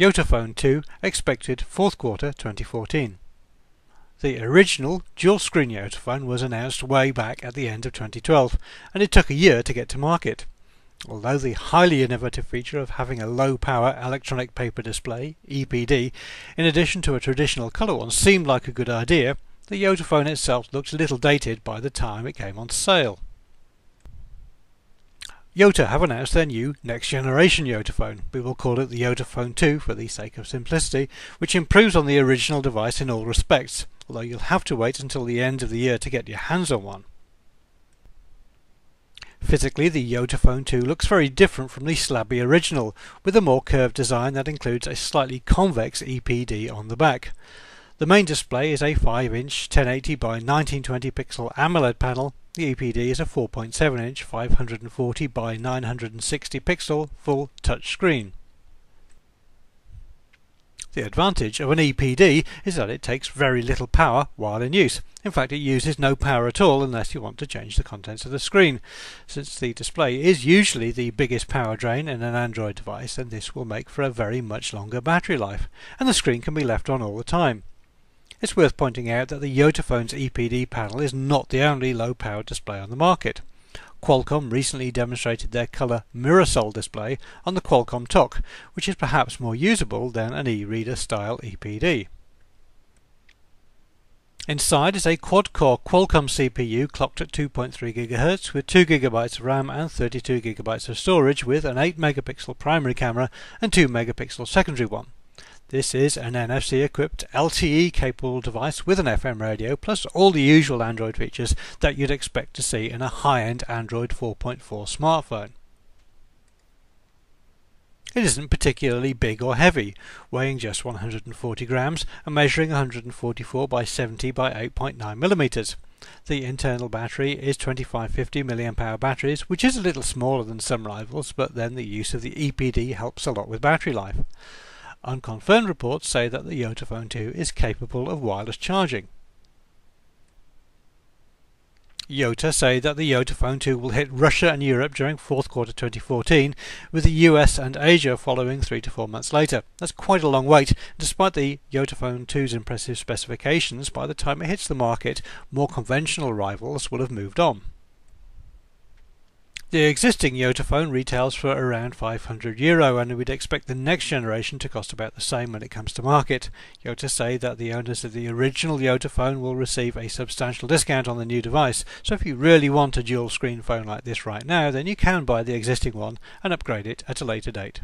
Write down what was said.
YotaPhone 2 expected fourth quarter 2014. The original dual screen YotaPhone was announced way back at the end of 2012 and it took a year to get to market. Although the highly innovative feature of having a low power electronic paper display, EPD, in addition to a traditional colour one seemed like a good idea, the YotaPhone itself looked a little dated by the time it came on sale. Yota have announced their new next generation Yota phone. We will call it the Yota Phone 2 for the sake of simplicity, which improves on the original device in all respects, although you'll have to wait until the end of the year to get your hands on one. Physically, the Yota Phone 2 looks very different from the slabby original, with a more curved design that includes a slightly convex EPD on the back. The main display is a 5-inch 1080 by 1920 pixel AMOLED panel the EPD is a 4.7 inch 540 by 960 pixel full touch screen. The advantage of an EPD is that it takes very little power while in use. In fact, it uses no power at all unless you want to change the contents of the screen. Since the display is usually the biggest power drain in an Android device, then this will make for a very much longer battery life, and the screen can be left on all the time. It's worth pointing out that the YotaPhone's EPD panel is not the only low-powered display on the market. Qualcomm recently demonstrated their colour Mirasol display on the Qualcomm Toq, which is perhaps more usable than an e-reader style EPD. Inside is a quad-core Qualcomm CPU clocked at 2.3 GHz with 2 GB of RAM and 32 GB of storage with an 8 megapixel primary camera and 2 megapixel secondary one. This is an NFC equipped LTE capable device with an FM radio plus all the usual Android features that you'd expect to see in a high-end Android 4.4 smartphone. It isn't particularly big or heavy, weighing just 140 grams and measuring 144 by 70 by 8.9 millimeters. The internal battery is 2550 mAh batteries, which is a little smaller than some rivals, but then the use of the EPD helps a lot with battery life. Unconfirmed reports say that the YotaPhone 2 is capable of wireless charging. Yota say that the YotaPhone 2 will hit Russia and Europe during fourth quarter 2014, with the US and Asia following three to four months later. That's quite a long wait. Despite the YotaPhone 2's impressive specifications, by the time it hits the market, more conventional rivals will have moved on. The existing YotaPhone retails for around 500 euro and we'd expect the next generation to cost about the same when it comes to market. Yota say that the owners of the original YotaPhone will receive a substantial discount on the new device, so if you really want a dual screen phone like this right now then you can buy the existing one and upgrade it at a later date.